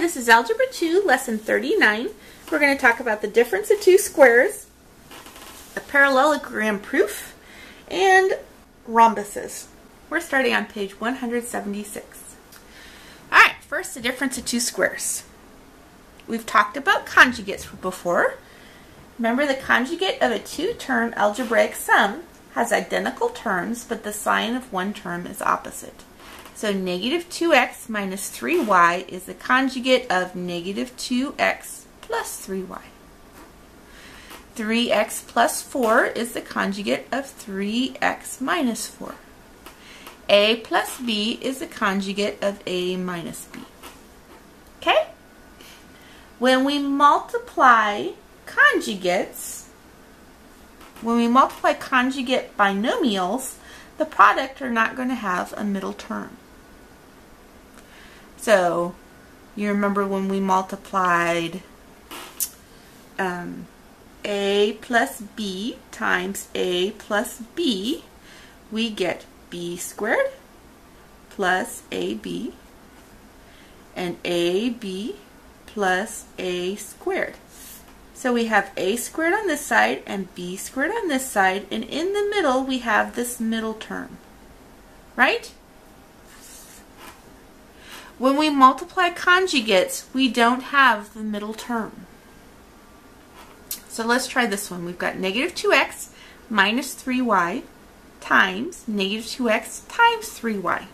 this is Algebra 2, Lesson 39. We're going to talk about the difference of two squares, a parallelogram proof, and rhombuses. We're starting on page 176. Alright, first the difference of two squares. We've talked about conjugates before. Remember the conjugate of a two-term algebraic sum has identical terms, but the sign of one term is opposite. So negative 2x minus 3y is the conjugate of negative 2x plus 3y. 3x plus 4 is the conjugate of 3x minus 4. a plus b is the conjugate of a minus b. Okay? When we multiply conjugates, when we multiply conjugate binomials, the product are not going to have a middle term. So you remember when we multiplied um, a plus b times a plus b, we get b squared plus ab and ab plus a squared. So we have a squared on this side and b squared on this side, and in the middle we have this middle term, right? When we multiply conjugates, we don't have the middle term. So let's try this one. We've got negative 2x minus 3y times negative 2x times 3y.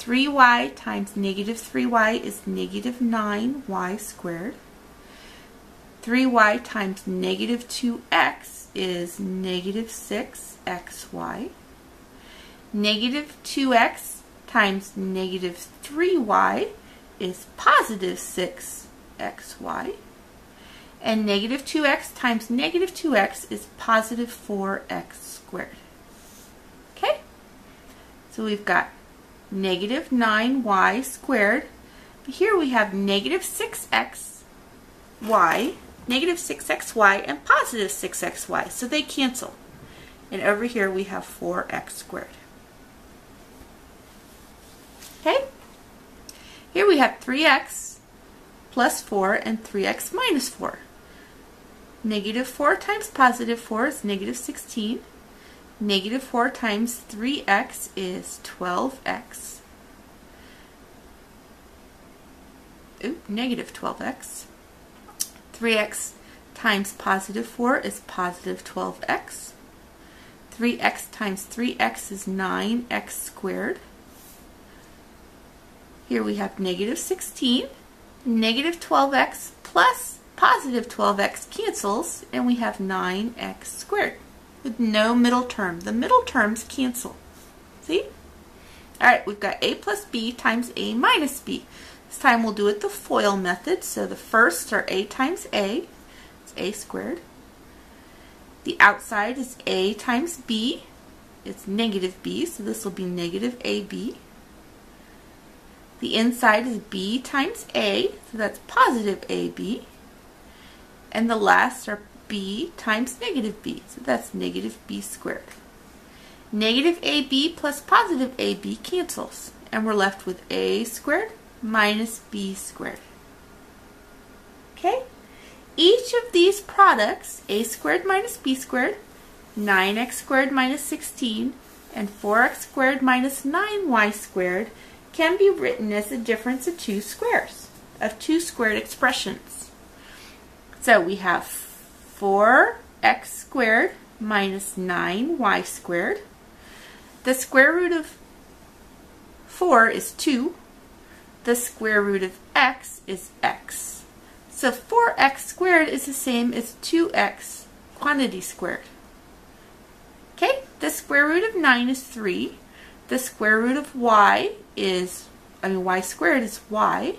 3y times negative 3y is negative 9y squared. 3y times negative 2x is negative 6xy. Negative 2x times negative 3y is positive 6xy. And negative 2x times negative 2x is positive 4x squared. Okay? So we've got negative 9y squared. Here we have negative 6xy, negative 6xy, and positive 6xy. So they cancel. And over here we have 4x squared. Okay? Here we have 3x plus 4 and 3x minus 4. Negative 4 times positive 4 is negative 16. Negative 4 times 3x is 12x. Ooh, negative 12x. 3x times positive 4 is positive 12x. 3x times 3x is 9x squared. Here we have negative 16, negative 12x plus positive 12x cancels, and we have 9x squared with no middle term. The middle terms cancel. See? Alright, we've got a plus b times a minus b. This time we'll do it the FOIL method. So the first are a times a. It's a squared. The outside is a times b. It's negative b, so this will be negative ab. The inside is b times a, so that's positive ab. And the last are b times negative b, so that's negative b squared. Negative ab plus positive ab cancels, and we're left with a squared minus b squared. Okay? Each of these products, a squared minus b squared, 9x squared minus 16, and 4x squared minus 9y squared, can be written as the difference of two squares, of two squared expressions. So we have 4x squared minus 9y squared. The square root of 4 is 2. The square root of x is x. So 4x squared is the same as 2x quantity squared. Okay, the square root of 9 is 3. The square root of y is, I mean, y squared is y.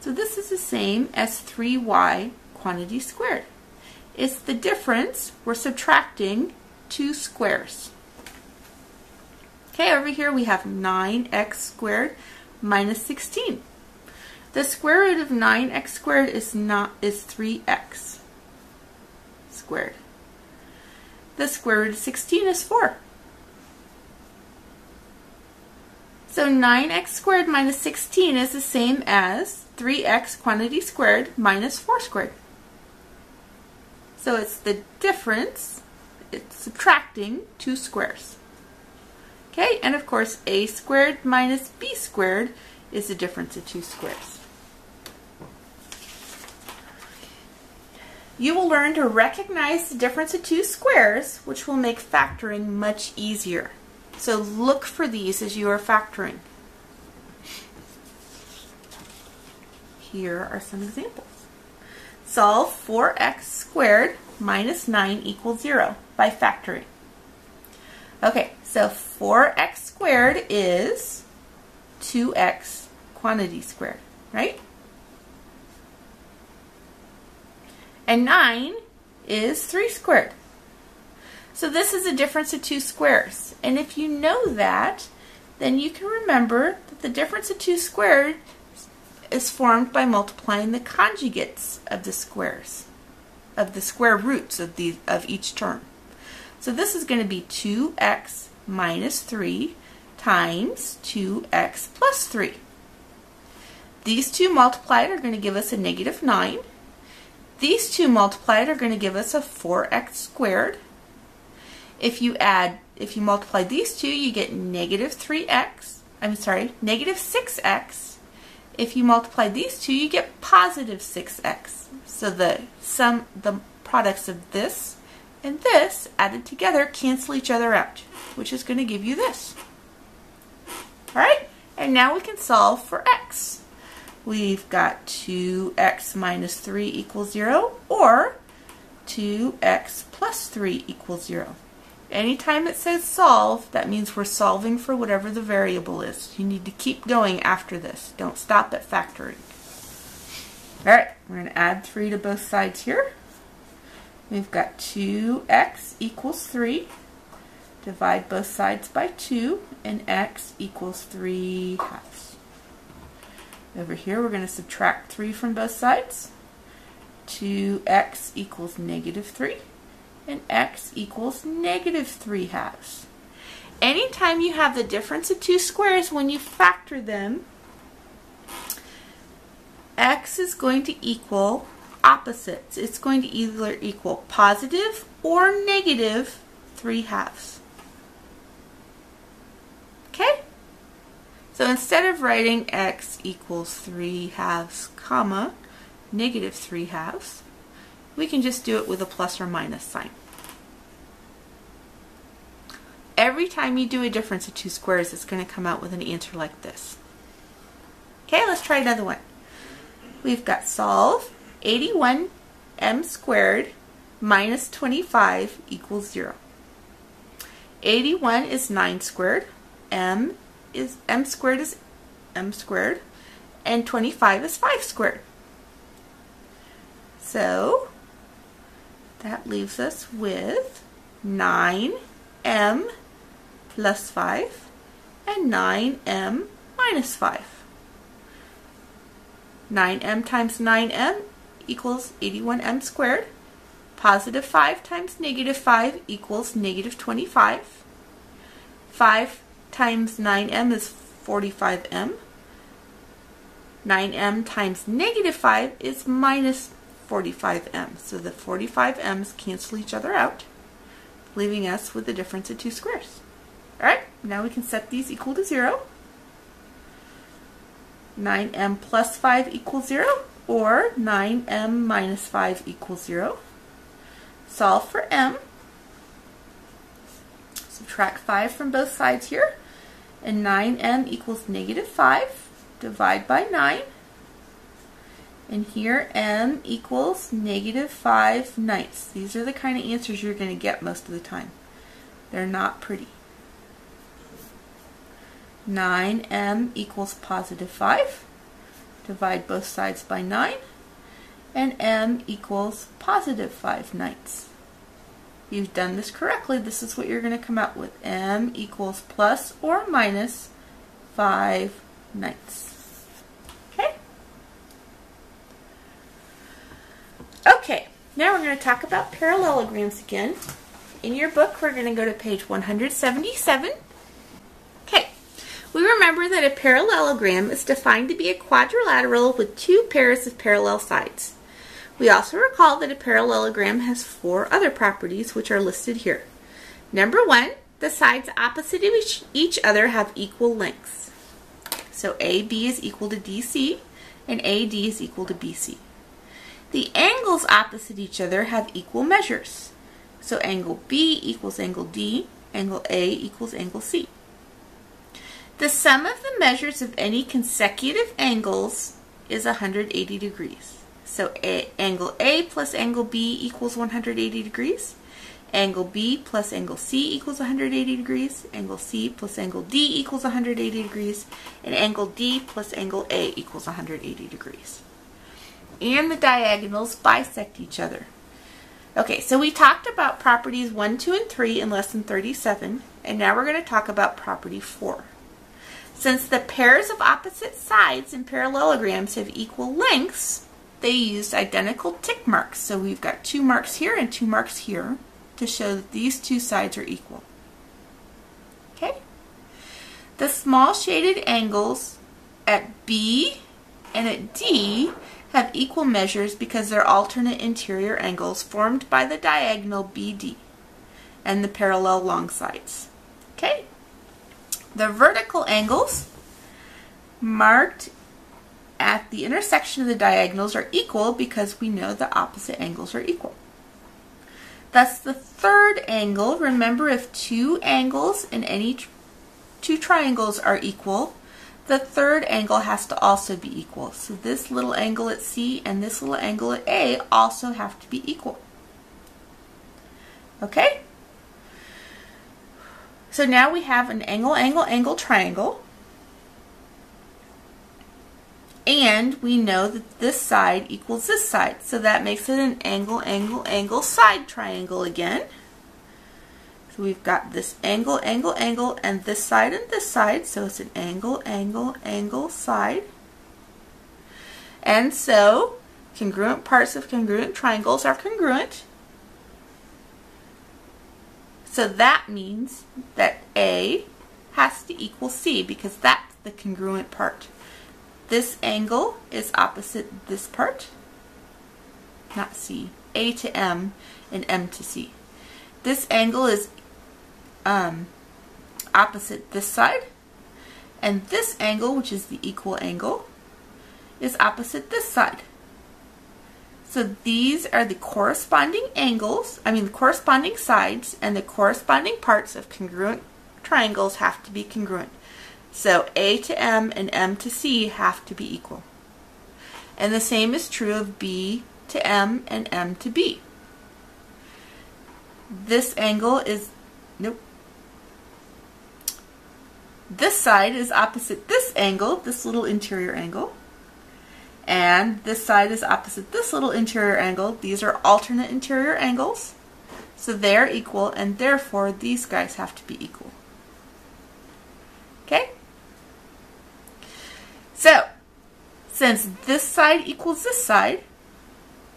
So this is the same as 3y quantity squared. It's the difference. We're subtracting two squares. Okay, over here we have 9x squared minus 16. The square root of 9x squared is not is 3x squared. The square root of 16 is 4. So 9x squared minus 16 is the same as 3x quantity squared minus 4 squared. So it's the difference, it's subtracting two squares. Okay, and of course a squared minus b squared is the difference of two squares. You will learn to recognize the difference of two squares, which will make factoring much easier. So look for these as you are factoring. Here are some examples. Solve 4x squared minus 9 equals 0 by factoring. Okay, so 4x squared is 2x quantity squared, right? And 9 is 3 squared. So this is a difference of two squares. And if you know that, then you can remember that the difference of two squared is formed by multiplying the conjugates of the squares, of the square roots of, the, of each term. So this is going to be 2x minus 3 times 2x plus 3. These two multiplied are going to give us a negative 9. These two multiplied are going to give us a 4x squared. If you add, if you multiply these two, you get negative 3x. I'm sorry, negative 6x. If you multiply these two, you get positive 6x. So the sum, the products of this and this added together cancel each other out, which is going to give you this. Alright, and now we can solve for x. We've got 2x minus 3 equals 0, or 2x plus 3 equals 0. Anytime it says solve, that means we're solving for whatever the variable is. You need to keep going after this. Don't stop at factoring. Alright, we're going to add 3 to both sides here. We've got 2x equals 3. Divide both sides by 2, and x equals 3 halves. Over here, we're going to subtract 3 from both sides. 2x equals negative 3 and x equals negative 3 halves. Anytime you have the difference of two squares, when you factor them, x is going to equal opposites. It's going to either equal positive or negative 3 halves. Okay? So instead of writing x equals 3 halves, comma, negative 3 halves, we can just do it with a plus or minus sign. Every time you do a difference of two squares, it's going to come out with an answer like this. Okay, let's try another one. We've got solve 81m squared minus 25 equals 0. 81 is 9 squared, m is m squared is m squared, and 25 is 5 squared. So that leaves us with 9m plus 5 and 9m minus 5. 9m times 9m equals 81m squared. Positive 5 times negative 5 equals negative 25. 5 times 9m is 45m. 9m times negative 5 is minus 45m. So the 45m's cancel each other out, leaving us with the difference of two squares. Alright, now we can set these equal to 0. 9m plus 5 equals 0, or 9m minus 5 equals 0. Solve for m. Subtract 5 from both sides here, and 9m equals negative 5. Divide by 9. And here m equals negative 5 ninths. These are the kind of answers you're going to get most of the time. They're not pretty. 9m equals positive 5. Divide both sides by 9. And m equals positive 5 ninths. You've done this correctly, this is what you're going to come out with. m equals plus or minus 5 ninths. Okay, now we're going to talk about parallelograms again. In your book, we're going to go to page 177. Okay, we remember that a parallelogram is defined to be a quadrilateral with two pairs of parallel sides. We also recall that a parallelogram has four other properties which are listed here. Number one, the sides opposite of each, each other have equal lengths. So AB is equal to DC and AD is equal to BC. The angles opposite each other have equal measures. So angle B equals angle D, angle A equals angle C. The sum of the measures of any consecutive angles is 180 degrees. So a, angle A plus angle B equals 180 degrees. Angle B plus angle C equals 180 degrees. Angle C plus angle D equals 180 degrees. And angle D plus angle A equals 180 degrees. And the diagonals bisect each other. Okay, so we talked about properties 1, 2, and 3 in lesson 37, and now we're going to talk about property 4. Since the pairs of opposite sides in parallelograms have equal lengths, they used identical tick marks. So we've got two marks here and two marks here to show that these two sides are equal. Okay? The small shaded angles at B and at D have equal measures because they're alternate interior angles formed by the diagonal BD and the parallel long sides. Okay? The vertical angles marked at the intersection of the diagonals are equal because we know the opposite angles are equal. Thus the third angle, remember if two angles in any two triangles are equal, the third angle has to also be equal. So this little angle at C and this little angle at A also have to be equal. Okay? So now we have an angle, angle, angle triangle. And we know that this side equals this side. So that makes it an angle, angle, angle side triangle again. So we've got this angle, angle, angle, and this side and this side. So it's an angle, angle, angle side. And so congruent parts of congruent triangles are congruent. So that means that A has to equal C because that's the congruent part. This angle is opposite this part, not C, A to M and M to C. This angle is um, opposite this side, and this angle, which is the equal angle, is opposite this side. So these are the corresponding angles, I mean the corresponding sides and the corresponding parts of congruent triangles have to be congruent. So A to M and M to C have to be equal. And the same is true of B to M and M to B. This angle is, nope. This side is opposite this angle, this little interior angle and this side is opposite this little interior angle. These are alternate interior angles, so they're equal, and therefore these guys have to be equal. Okay? So, since this side equals this side,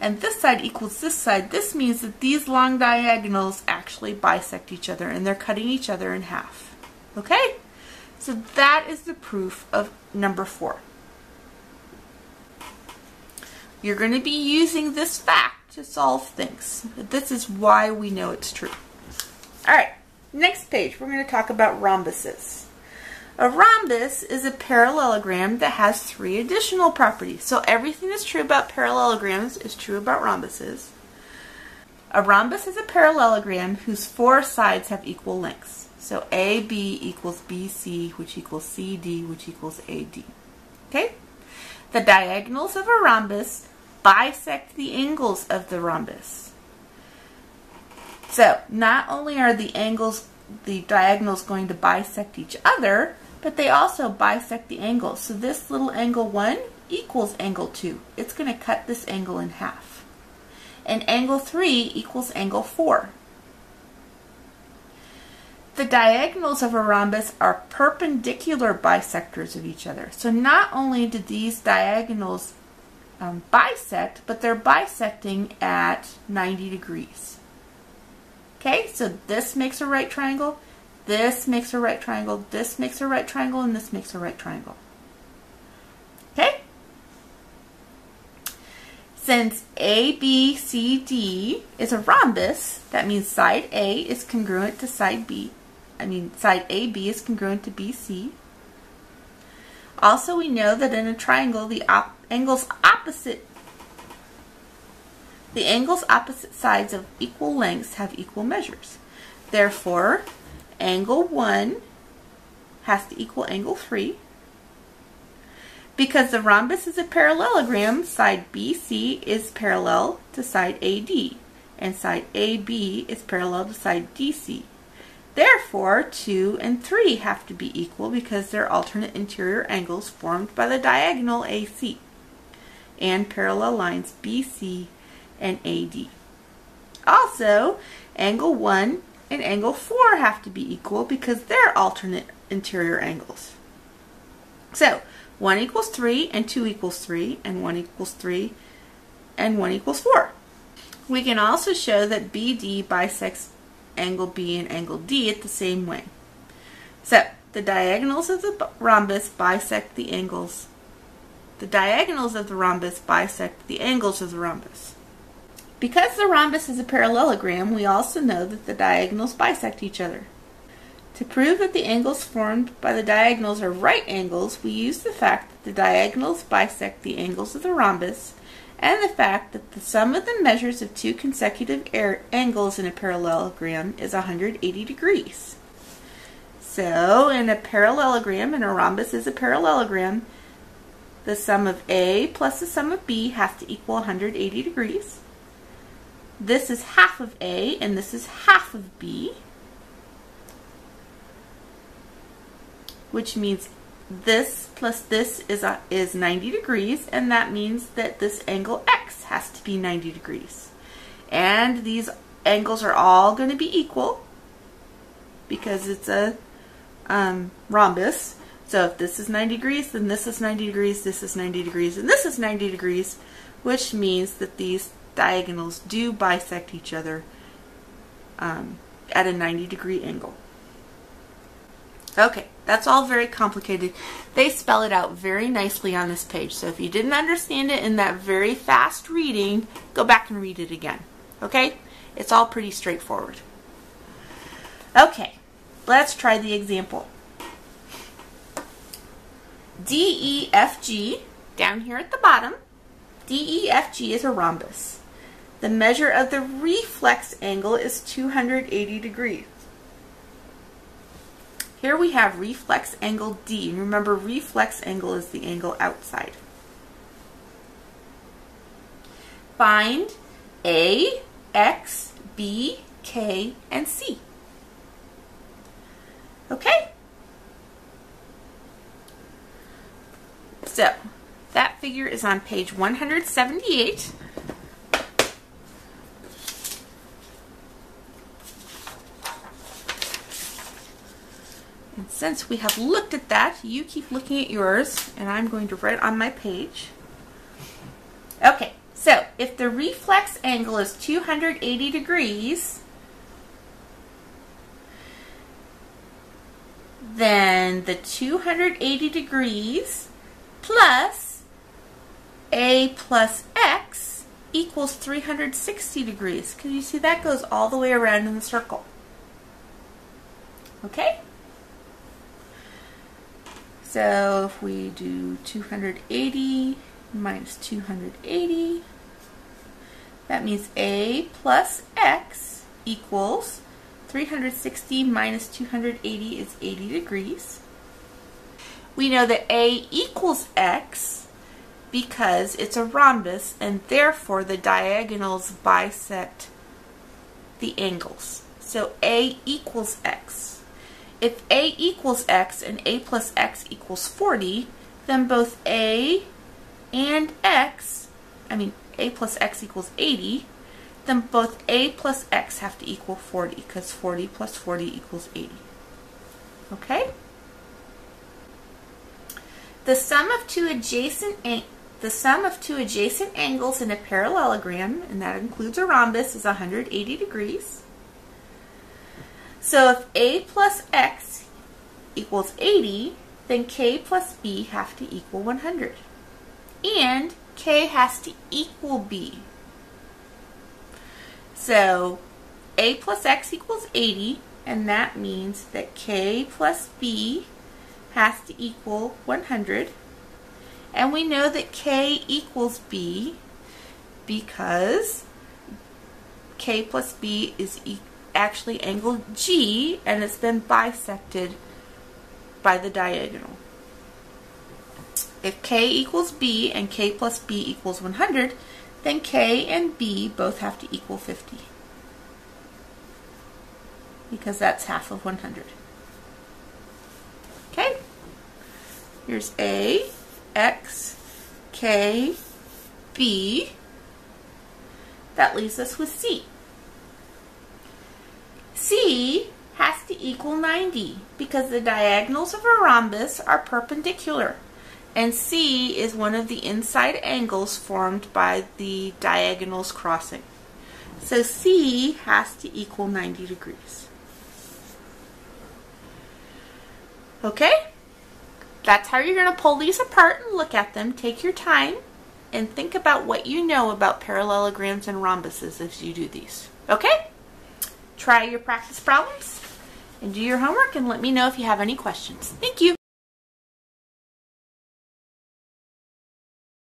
and this side equals this side, this means that these long diagonals actually bisect each other, and they're cutting each other in half. Okay? So that is the proof of number four. You're going to be using this fact to solve things. This is why we know it's true. Alright, next page we're going to talk about rhombuses. A rhombus is a parallelogram that has three additional properties. So everything that's true about parallelograms is true about rhombuses. A rhombus is a parallelogram whose four sides have equal lengths. So AB equals BC, which equals CD, which equals AD. Okay? The diagonals of a rhombus bisect the angles of the rhombus. So not only are the angles, the diagonals going to bisect each other, but they also bisect the angles. So this little angle 1 equals angle 2. It's going to cut this angle in half. And angle 3 equals angle 4. The diagonals of a rhombus are perpendicular bisectors of each other. So not only do these diagonals um, bisect, but they're bisecting at 90 degrees. Okay, so this makes a right triangle, This makes a right triangle, this makes a right triangle, and this makes a right triangle. Okay? Since ABCD is a rhombus, that means side A is congruent to side B. I mean, side AB is congruent to BC. Also, we know that in a triangle, the op angles opposite the angles opposite sides of equal lengths have equal measures. Therefore, angle 1 has to equal angle 3 because the rhombus is a parallelogram, side BC is parallel to side AD, and side AB is parallel to side DC. Therefore, 2 and 3 have to be equal because they're alternate interior angles formed by the diagonal AC and parallel lines BC and AD. Also, angle 1 and angle 4 have to be equal because they're alternate interior angles. So, 1 equals 3 and 2 equals 3 and 1 equals 3 and 1 equals 4. We can also show that BD bisects angle B and angle D at the same way. So the diagonals of the rhombus bisect the angles. The diagonals of the rhombus bisect the angles of the rhombus. Because the rhombus is a parallelogram, we also know that the diagonals bisect each other. To prove that the angles formed by the diagonals are right angles, we use the fact that the diagonals bisect the angles of the rhombus and the fact that the sum of the measures of two consecutive angles in a parallelogram is 180 degrees. So, in a parallelogram, and a rhombus is a parallelogram, the sum of A plus the sum of B has to equal 180 degrees. This is half of A, and this is half of B. which means this plus this is, a, is 90 degrees, and that means that this angle x has to be 90 degrees. And these angles are all going to be equal because it's a um, rhombus. So if this is 90 degrees, then this is 90 degrees, this is 90 degrees, and this is 90 degrees, which means that these diagonals do bisect each other um, at a 90 degree angle. Okay, that's all very complicated. They spell it out very nicely on this page. So if you didn't understand it in that very fast reading, go back and read it again. Okay? It's all pretty straightforward. Okay, let's try the example. DEFG, down here at the bottom, DEFG is a rhombus. The measure of the reflex angle is 280 degrees. Here we have reflex angle D. Remember, reflex angle is the angle outside. Find A, X, B, K, and C. Okay? So, that figure is on page 178. And since we have looked at that, you keep looking at yours, and I'm going to write on my page. Okay, so if the reflex angle is 280 degrees, then the 280 degrees plus a plus x equals 360 degrees. Because you see that goes all the way around in the circle. Okay? So if we do 280 minus 280, that means a plus x equals 360 minus 280 is 80 degrees. We know that a equals x because it's a rhombus and therefore the diagonals bisect the angles. So a equals x. If a equals x and a plus x equals 40, then both a and x, I mean a plus x equals 80, then both a plus x have to equal 40 because 40 plus 40 equals 80. Okay? The sum of two adjacent the sum of two adjacent angles in a parallelogram, and that includes a rhombus, is 180 degrees. So if a plus x equals 80, then k plus b have to equal 100. And k has to equal b. So a plus x equals 80, and that means that k plus b has to equal 100. And we know that k equals b because k plus b is e actually angle G and it's been bisected by the diagonal. If k equals b and k plus b equals 100, then k and b both have to equal 50 because that's half of 100. Okay? Here's A, X, K, B. That leaves us with C. C has to equal 90 because the diagonals of a rhombus are perpendicular and C is one of the inside angles formed by the diagonals crossing. So C has to equal 90 degrees. Okay? That's how you're going to pull these apart and look at them. Take your time and think about what you know about parallelograms and rhombuses as you do these. Okay? Try your practice problems and do your homework and let me know if you have any questions. Thank you.